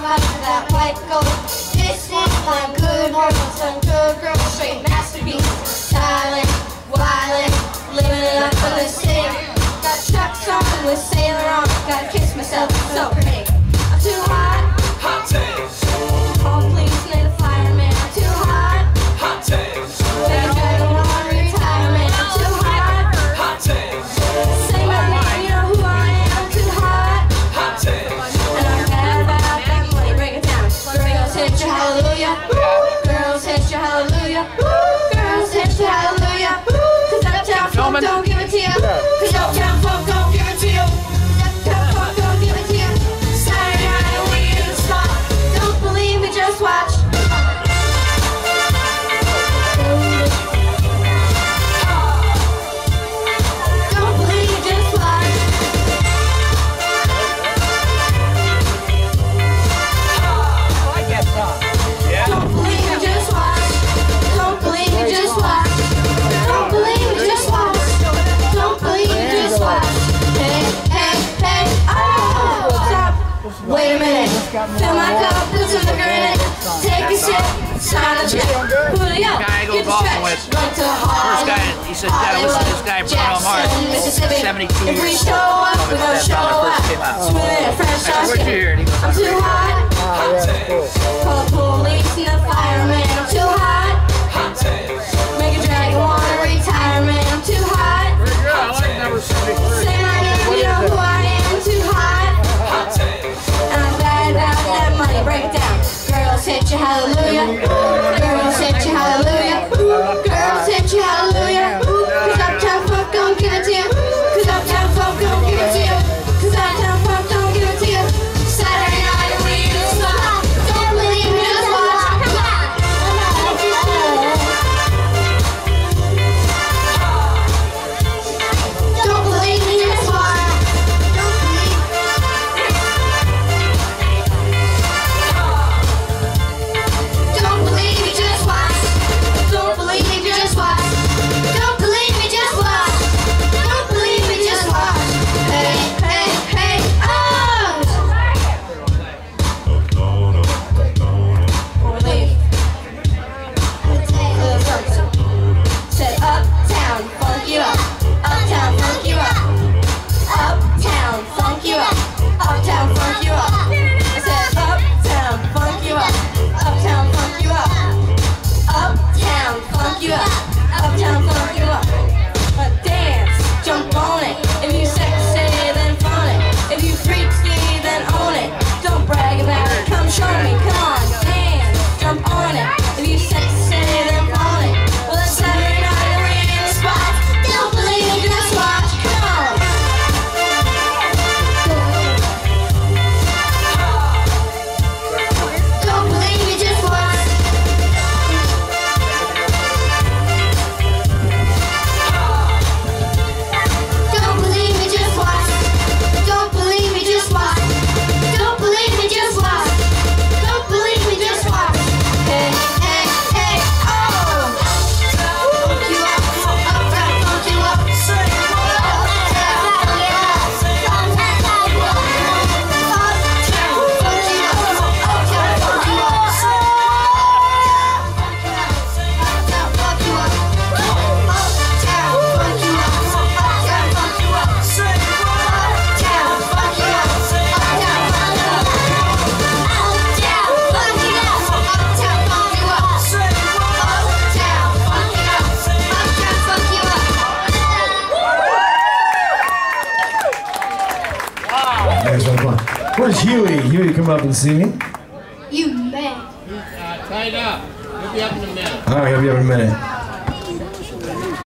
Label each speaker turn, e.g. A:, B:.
A: that white gold. This is my good hormones, good girl, straight masterpiece. Wait a minute. Fill my cup, put some liquor in it. Take a sip, sign the check. Julio,
B: guy I go golfing with. First guy, he said, to listen to this guy, Bruno Mars. 72 years.
A: If we show up, we're gonna show up. Swimming in French sauce. Hallelujah.
C: Huey. Huey, come up and see me.
A: You man.
D: Uh, tied up. He'll be up in a minute.
C: All right, he'll be up in a minute.